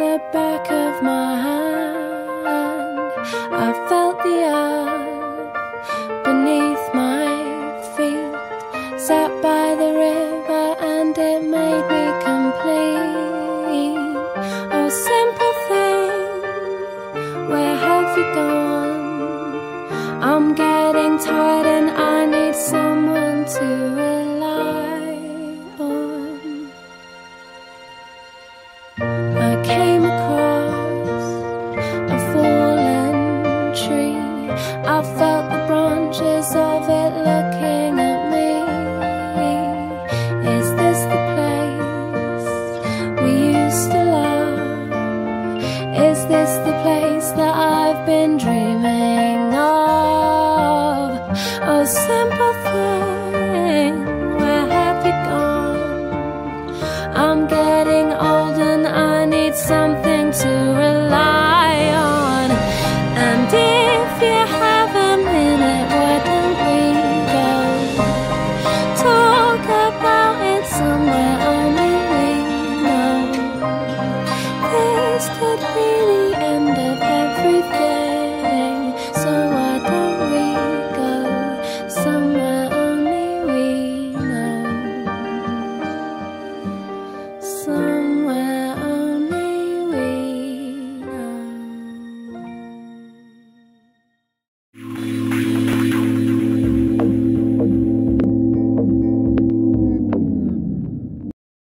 the back of my hand. I felt the earth beneath my feet. Sat by the river and it made me complete. Oh, simple. I felt the branches of it looking at me Is this the place we used to love? Is this the place that I've been dreaming of? Oh, simple thing, where have you gone? I'm getting old and I need something